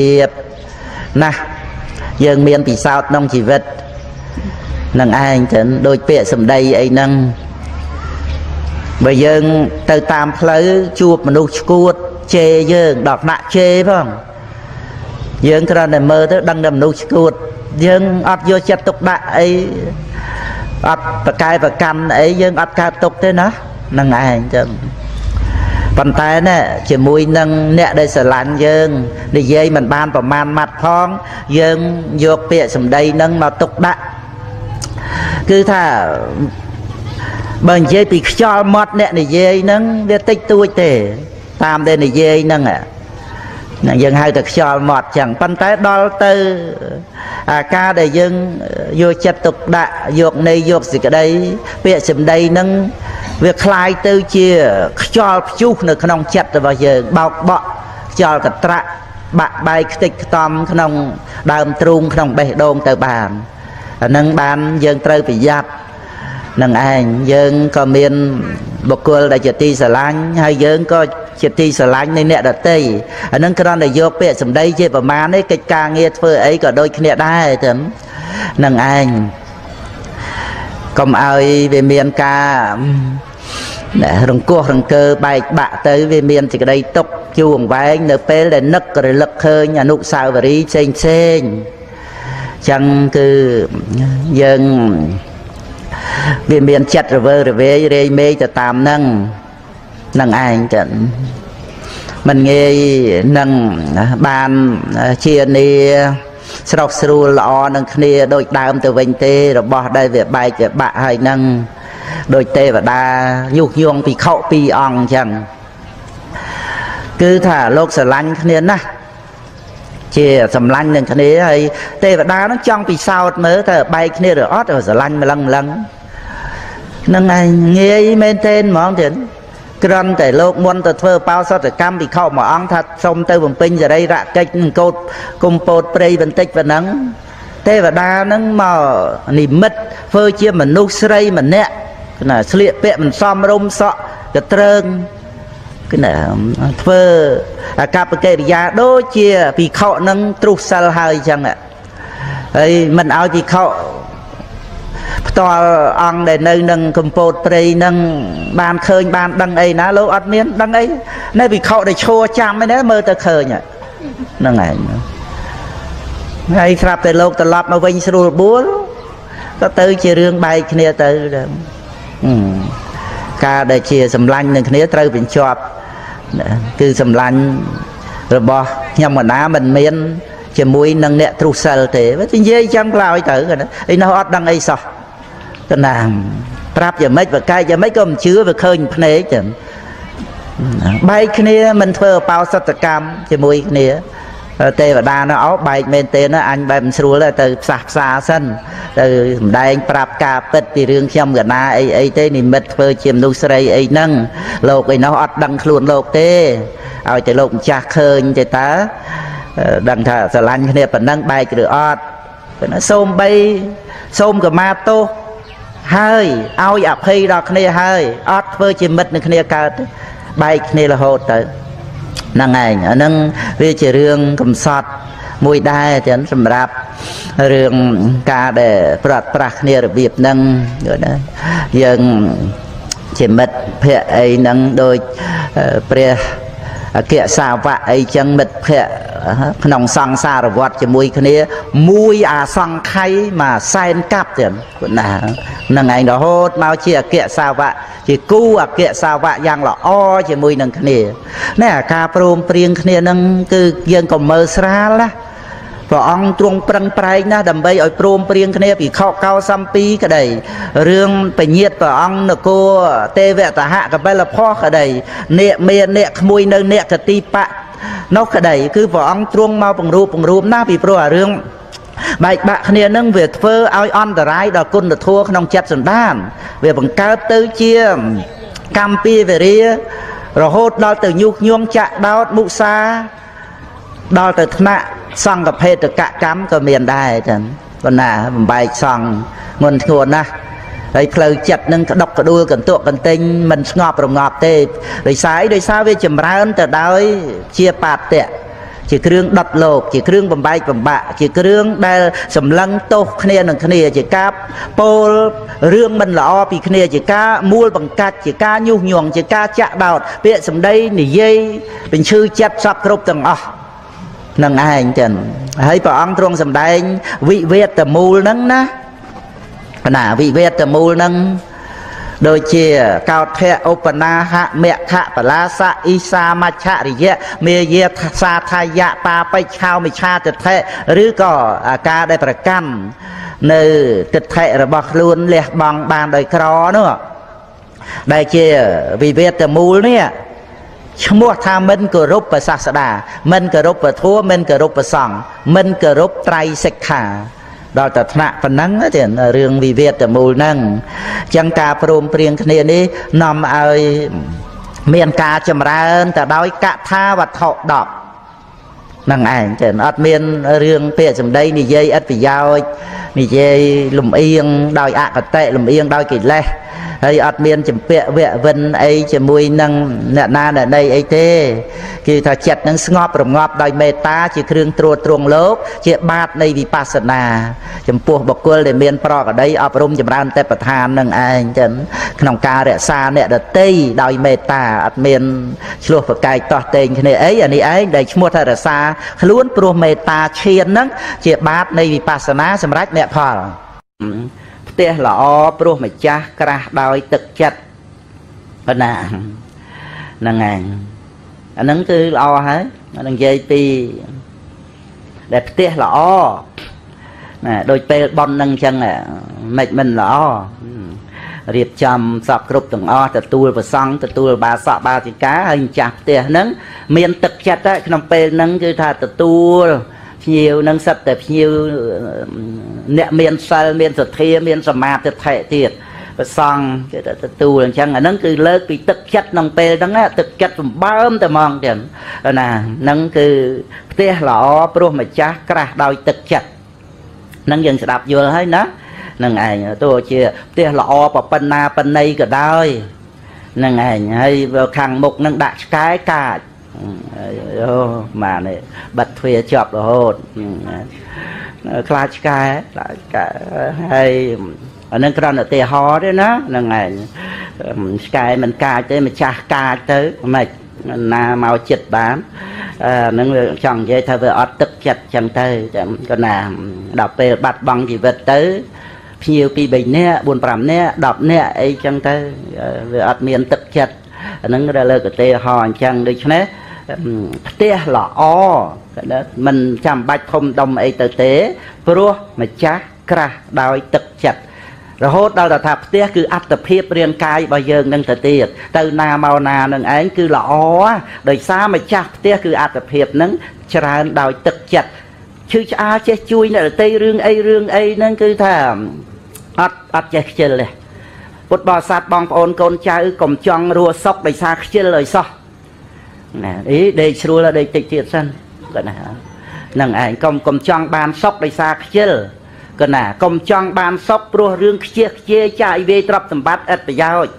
ភាពណាស់យើងមានពិសោធន៍ក្នុងជីវិតនឹងឯងចឹងដូចពាក្យសម្ដីអីហ្នឹងបើយើងទៅតាមផ្លូវជួបមនុស្សឈួតជេរយើងដល់ថ្នាក់ជេរផងយើងគ្រាន់តែមើលទៅដឹងតែមនុស្សឈួតយើងអត់យកចិត្តទុកដាក់អីអត់ប្រកែប្រកាន់អីយើងអត់កើតទុកទេណានឹងឯងចឹង ប៉ុន្តែណែជាមួយនឹងអ្នកដែលស្រឡាញ់យើងនិយាយមិនបានប្រមាណម៉ាត់ផងយើងយកពាក្យសម្ដីនឹងមកទុកដាក់គឺថាបើនិយាយពីខ្យល់មាត់អ្នកនិយាយហ្នឹងវាតិចតួចទេ តាមដែលនិយាយហ្នឹងណាយើងហៅតែខ្យល់មាត់ចឹងប៉ុន្តែដល់ទៅអាការដែលយើងយកចិត្តទុកដាក់យកនៃយកសេចក្តីពាក្យសម្ដីហ្នឹង វាคล้ายទៅជាខ្យល់ព្យុះនៅក្នុងចិត្តរបស់យើងបោកបក់ខ្យល់កត្រាក់បាក់បែកខ្ទេចខ្តំក្នុងដើមទ្រូងក្នុងបេះដូងទៅបានអានឹងបានយើងត្រូវប្រយ័ត្ននឹងឯងយើងក៏មានបុគ្គលដែលជាទីស្រឡាញ់ហើយយើងក៏ជាទីស្រឡាញ់នៃអ្នកដតីអានឹងគ្រាន់តែយកពាក្យសម្ដីជាប្រមាណទេកិច្ចការងារធ្វើអីក៏ដូចគ្នាដែរទៅនឹងឯង កុំឲ្យវាមានការរង្គោះរង្គើបែកបាក់ទៅវាមានសេចក្តីទុកជួងវែងនៅពេលដែលនឹករលឹកឃើញអនុសាវរីយ៍ផ្សេងផ្សេងចឹងគឺយើងវាមានចិត្តរវើរវាយរាយមេឃទៅតាមនឹងនឹងឯងចឹងមិនងាយនឹងបានជានី ស្រស់ស្រួលល្អនឹងគ្នាដូចដើមទៅវិញទេរបស់ដែលវាបែកវាបាក់ហើយនឹងដោយទេវតាញុះញង់ភិក្ខុពីរអង្គអញ្ចឹងគឺថាលោកស្រឡាញ់គ្នាណាស់ជាសម្លាញ់នឹងគ្នាហើយទេវតានឹងចង់ពិសោធន៍មើលតើបែកគ្នាឬអត់ស្រឡាញ់ម្លឹងម្លឹងនឹងឯងងាយមែនទេហ្មងទៀត ក្រំតែលោកមុនទៅធ្វើបោសតកម្មពិខុមួយអង្គថាសុំទៅបំពេញសរីរៈកិច្ចនឹងកោតគុំពោតព្រៃបន្តិចប៉ុណ្ណឹងទេវតានឹងមកនិមិត្តធ្វើជាមនុស្សស្រីម្នាក់ណាស្លៀកពាក់មិនសមរម្យសក់កត្រើងគឺណាធ្វើអាកប្បកិរិយាដូចជាភិក្ខុនឹងទ្រុសសិលហើយអញ្ចឹងហើយមិនឲ្យភិក្ខុ ផ្ទាល់អង្គដែលនៅនឹងកម្ពុជាព្រៃនឹងបានឃើញបានដឹងអីណាលោកអត់មានដឹងអីនៅភិក្ខុដែលឈួរចាំឯណាមើលទៅឃើញហ្នឹងឯងហើយស្រាប់តែលោកត្រឡប់មកវិញស្រួលបួលក៏ទៅជារឿងបែកគ្នាទៅការដែលជាសម្លាញ់នឹងគ្នាត្រូវបញ្ចប់គឺសម្លាញ់របស់ខ្ញុំកណាមិនមានជាមួយនឹងអ្នកទ្រុសិលទេនិយាយចឹងឡើយទៅឯនោះអត់ដឹងអីសោះ កណាប្រាប់យ៉ាងម៉េចបកែកយ៉ាងម៉េចក៏មិនជឿវាឃើញភ្នែកចឹងបែកគ្នាមិនធ្វើអបោសតកម្មជាមួយគ្នាទេវតានោះអោបែកមែនទេណាអញបែបមិនស្រួលទៅផ្សះផ្សាសិនទៅសម្ដែងប្រាប់ការពិតពីរឿងខ្ញុំកណាអីអីទេនិមិត្តធ្វើជាមនុស្សស្រីអីហ្នឹងលោកឯនោះអត់ដឹងខ្លួនលោកទេឲ្យតែលោកម្ចាស់ឃើញទេតើដឹងថាស្រឡាញ់គ្នាប៉ុណ្ណឹងបែកឬអត់ប៉ុន្តែសូមបីសូមកម្មាទោស ហើយឲ្យអភ័យដល់គ្នាហើយអត់ធ្វើជាមិត្តនឹងគ្នាកើតបែកគ្នារហូតទៅហ្នឹងឯងអាហ្នឹងវាជារឿងកំសត់មួយដែរចឹងសម្រាប់រឿងការដែលប្រត់ប្រាស់គ្នារបៀបហ្នឹងយល់ណាយើងជាមិត្តភក្តិអីហ្នឹងដូចព្រះអគ្គសាវកអីចឹងមិត្តភក្តិ ក្នុងសង្សារវត្តជាមួយគ្នាមួយអាសង្ខ័យមកសែនកាប់ទៀតណានឹងឯងរហូតមកជាអគ្គសាវកជាគូអគ្គសាវកយ៉ាងល្អជាមួយនឹងគ្នានេះអាការព្រមព្រៀងគ្នានឹងគឺយើងក៏មើលស្រាលណាព្រះអង្គទ្រង់ប្រឹងប្រែងណាស់ដើម្បីឲ្យព្រមព្រៀងគ្នាពីខកកោសំពីក្តីរឿងពញាតព្រះអង្គនគរទេវតហកបិលផោះក្តីនេកមាននេកក្មួយនៅនេកកទីបៈ នោះក្តីគឺព្រះអង្គទ្រង់មកពង្រូបពង្រូបណាពីព្រោះអារឿងបែកបាក់គ្នានឹងវាធ្វើឲ្យអន្តរាយដល់គុណធម៌ក្នុងចិត្តសន្តាន វាបង្កើតទៅជាកម្មពីវេរារហូតដល់ទៅញុះញង់ចាក់ដោតមុសាដល់ទៅថ្នាក់សង្ឃភេទកកម្មក៏មានដែរចឹងប៉ុន្តែបំបែកសង្ឃងន់ធ្ងន់ណាស់ ហើយផ្លូវចិត្តនឹងក្តុកក្តួលកន្ទក់កន្ទិញមិនស្ងប់រងាប់ទេដោយសារអីដោយសារវាចម្រើនទៅដោយជាបាតៈជាគ្រឿងដុតលោកជាគ្រឿងបំបែកបំបាក់ជាគ្រឿងដែលសម្លឹងទោសគ្នានឹងគ្នា ជាការពោលរឿងមិនល្អពីគ្នា ជាការមូលបង្កាច់ជាការញុះញង់ជាការចាក់ដោតពាក្យសម្ដីនិយាយបញ្ឈឺចិត្តសពគ្រប់ទាំងអស់នឹងឯងចឹងហើយព្រះអង្គទ្រង់សម្ដែងវិវេតមូលហ្នឹងណា ណាវិវេតមូលហ្នឹងដូចជាកោថៈឧបនាហៈមគ្គបលាសៈអ៊ីសាមច្ឆរិយៈមេយាសាថាយៈបាបិឆោមិឆាទិដ្ឋិឬក៏ការដែលប្រកម្មនៅទិដ្ឋិរបស់ខ្លួនលះបង់បានដោយក្រនោះដែលជាវិវេតមូលនេះឈ្មោះថាមិនគោរពព្រះសាស្តាមិនគោរពព្រះធម៌មិនគោរពព្រះសង្ឃមិនគោរពត្រៃសិក្ខា ដល់តែថ្នាក់ប៉ុណ្ណឹងទេរឿងវិវាទតែមូលហ្នឹងអញ្ចឹងការព្រមព្រៀងគ្នានេះនាំឲ្យមានការចម្រើនទៅដោយកថាវត្ថុ10នឹងឯងចឹងអត់មានរឿងពាក្យសម្ដីនិយាយឥតប្រយោជន៍ និយាយលំអៀងដោយអកតេលំអៀងដោយកិលេសហើយអត់មានចម្ពាក់វៈវិនអីជាមួយនឹងអ្នកណាអ្នកណីអីទេគឺថាចិត្តនឹងស្ងប់រងាប់ដោយមេត្តាជាគ្រឿងត្រួតត្រងលោក ជាបាតនៃវិបស្សនា ចំពោះបុគ្គលដែលមានប្រកដីអប់រំចម្រើនទេពឋាននឹងឯងចឹងក្នុងការរក្សាអ្នកដតីដោយមេត្តាអត់មានឆ្លោះប្រកែកតោះតេងគ្នាអីអានេះឯងដែលឈ្មោះថារក្សាខ្លួនព្រោះមេត្តាឈានហ្នឹងជាបាតនៃវិបស្សនាសម្រាប់អ្នកផលផ្ទះល្អព្រោះម្ចាស់ក្រាស់ដោយទឹកចិត្តប៉ុណ្ណាហ្នឹងឯងអាហ្នឹងគឺល្អហើយអានឹងនិយាយពីដែលផ្ទះល្អណាដូចពេលប៉ុនហ្នឹងអញ្ចឹងមិនមិនល្អរៀបចំសពគ្រប់ទាំងអស់ទទួលប្រសង់ទទួលបាសកបាសិកាហើយម្ចាស់ផ្ទះហ្នឹងមានទឹកចិត្តក្នុងពេលហ្នឹងគឺថាទទួល ភ្ញៀវនឹងសិតតែភ្ញៀវអ្នកមានសិលមានសទ្ធាមានសមាធិធិទៀតប្រសង់គេទៅទទួលអញ្ចឹងអាហ្នឹងគឺលើកពីទឹកចិត្តក្នុងពេលហ្នឹងទឹកចិត្តសម្បើមតែហ្មងទៀតណាហ្នឹងគឺផ្ទះល្អព្រោះម្ចាស់ក្រាស់ដោយទឹកចិត្តហ្នឹងយើងស្ដាប់យល់ហើយណានឹងឯងទោះជាផ្ទះល្អប៉ុណ្ណាប៉ុណ្ណីក៏ដោយនឹងឯងហើយខាងមុខនឹងដាក់ឆ្កែកាច អូម៉ានេះបាត់ទ្វាជាប់រហូតខ្លាចឆ្កែខ្លាចឆ្កែហើយអានឹងគ្រាន់តែឧទាហរណ៍ទេណាហ្នឹងឯងឆ្កែមិនកាចទេម្ចាស់កាចទៅមិនណាមកចិត្តបានអានឹងវាចង់និយាយថាវាអត់ទឹកចិត្តចឹងទៅចាំក៏ណាដល់ពេលបាត់បង់ជីវិតទៅភ្ញៀវពី3នាក់4 5នាក់10នាក់អីចឹងទៅវាអត់មានទឹកចិត្តអានឹងដែលលើកឧទាហរណ៍អញ្ចឹងដូច្នេះ ផ្ទះល្អមិនចាំបាច់ធំដុំអីទៅទេ ព្រោះម្ចាស់ក្រាស់ដោយទឹកចិត្តរហូតដល់ទៅថាផ្ទះគឺអត្តភាពរាងកាយរបស់យើងនឹងទៅទៀតទៅណាមកណានឹងឯងគឺល្អដោយសារម្ចាស់ផ្ទះគឺអត្តភាពនឹងច្រើនដោយទឹកចិត្តឈឺឆ្អាលចេះជួយអ្នកដទៃរឿងអីរឿងអីហ្នឹងគឺថាអត់អត់ចេះខ្ជិលទេពុទ្ធបរិស័ទបងប្អូនកូនចៅកុំចង់រស់សុខដោយសារខ្ជិលឲ្យសោះ ណាអីដេកស្រួលដេកតិចទៀតសិនគាត់ណានឹងឯងកុំកុំចង់បានសុខដោយសារខ្ជិលគាត់ណាកុំចង់បានសុខព្រោះរឿងខ្ជិះខ្ជាយចាយវាយទ្រព្យសម្បត្តិឥតប្រយោជន៍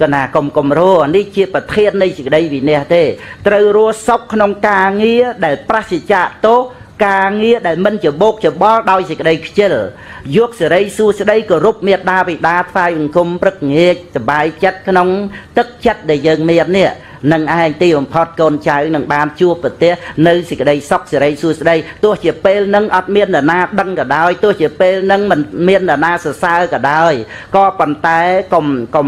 គាត់ណាកុំកុំរស់នេះជាប្រធាននៃសេចក្តីវិន័យទេត្រូវរស់សុខក្នុងការងារដែលប្រសិជ្ជៈទោសការងារដែលមិនច្បោកច្បល់ដោយសេចក្តីខ្ជិលយកសេរីសួស្តីគោរពមេត្តាបិតាថ្វាយបង្គំព្រឹកងាកសบายចិត្តក្នុងទឹកចិត្តដែលយើងមាននេះ នឹងឯងទីបំផុតកូនចៅនឹងបានជួបប្រទេសនៅសេចក្តីសុខសេរីសួស្តីទោះជាពេលនឹងអត់មាននរណាដឹងក៏ដោយទោះជាពេលនឹងមិនមាននរណាសរសើរក៏ដោយក៏ប៉ុន្តែកុំកុំ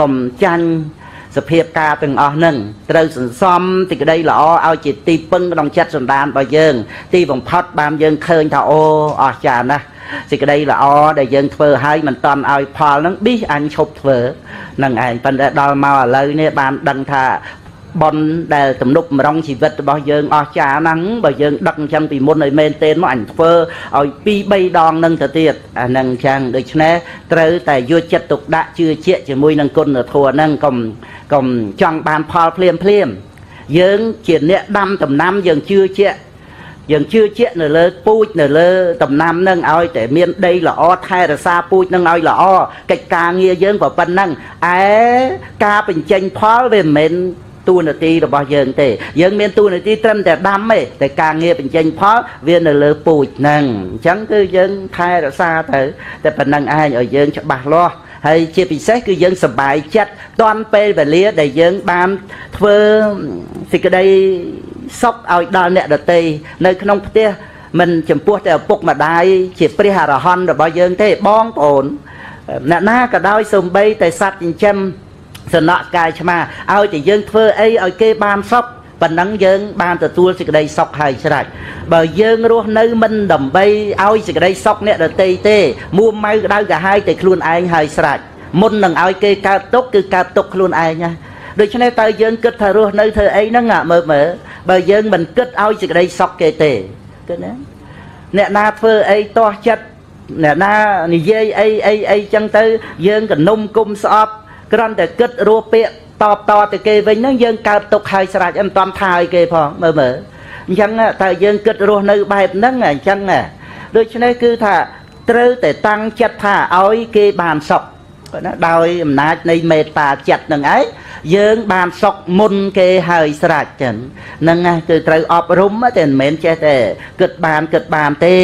កុំចាញ់សភាពការទាំងអស់ហ្នឹងត្រូវសន្សំទីក្តីល្អឲ្យជាទីពឹងក្នុងចិត្តសន្តានរបស់យើង ទីបំផុតបានយើងឃើញថាអូអស្ចារ្យណាស់ សេចក្តីល្អដែលយើងធ្វើឲ្យមិនតន់ឲ្យផលហ្នឹងប៊ីអញឈប់ធ្វើនឹងឯងប៉ុន្តែដល់មកឥឡូវនេះបានដឹងថាប៉ុនដែលទំនប់ម្រងជីវិតរបស់យើងអស់ចាហ្នឹងបើយើងដឹកអញ្ចឹងពីមុនឲ្យមែនទេមកអញធ្វើឲ្យ2 3ដងនឹងទៅទៀតអាហ្នឹងអញ្ចឹងដូច្នេះត្រូវតែយកចិត្តទុកដាក់ជឿជាក់ជាមួយនឹងគុណធម៌ហ្នឹងកុំកុំចង់បានផលភ្លាមភ្លាមយើងជាអ្នកដាំដំណាំយើងជឿជាក់ យើងជឿជាក់នៅលើពូជនៅលើដំណាំនឹងឲ្យតែមានដីល្អថែរក្សាពូជនឹងឲ្យល្អកិច្ចការងារយើងក៏ប៉ុណ្ណឹងឯការបញ្ចេញផលវាមិនមែនតួនាទីរបស់យើងទេយើងមានតួនាទីត្រឹមតែដាំទេតែការងារបញ្ចេញផលវានៅលើពូជហ្នឹងអញ្ចឹងគឺយើងថែរក្សាទៅតែប៉ុណ្្នឹងឯងឲ្យយើងច្បាស់លាស់ហើយជាពិសេសគឺយើងសប្បាយចិត្តតាន់ពេលវេលាដែលយើងបានធ្វើសេចក្តី សុខឲ្យដល់អ្នកដទៃនៅក្នុងផ្ទះមិនចំពោះតែឪពុកម្ដាយជាព្រះអរហន្តរបស់យើងទេបងប្អូនអ្នកណាក៏ដោយសំបីតែសត្វចិញ្ចឹមសំណក់កាយឆ្មាឲ្យតែយើងធ្វើអីឲ្យគេបានសុខប៉ុណ្ណឹងយើងបានទទួលសេចក្តីសុខហើយស្រេចបើយើងរស់នៅមិនដើម្បីឲ្យសេចក្តីសុខអ្នកដទៃទេមួម៉ៅក្តៅកាហាយតែខ្លួនឯងហើយស្រេចមុននឹងឲ្យគេកើតទុកគឺកើតទុកខ្លួនឯងណា ដូច្នេះតើយើងគិតថារស់នៅធ្វើអីហ្នឹងមើលមើលបើយើងមិនគិតឲ្យសេចក្តីសុខគេទេគិតណាអ្នកណាធ្វើអីទាស់ចិត្តអ្នកណានិយាយអីអីអីចឹងទៅ យើងកនុំគុំស្អប់គ្រាន់តែគិតរស់ពាក្យតបតទៅគេវិញហ្នឹងយើងកើតទុកហើយស្រេចមិនតាន់ថាឲ្យគេផងមើលមើលអញ្ចឹងតើយើងគិតរស់នៅបែបហ្នឹងអញ្ចឹងដូច្នេះគឺថាត្រូវតែតាំងចិត្តថាឲ្យគេបានសុខណាដោយអំណាចនៃមេត្តាចិត្តនឹងឯង យើងបានសុខមុនគេហើយស្រេចចឹងហ្នឹងណាគឺត្រូវអប់រំតែមិនមែនចេះតែគិតបានគិតបានទេ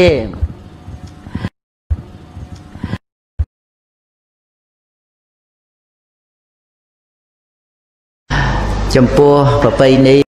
ចំពោះប្រពៃណី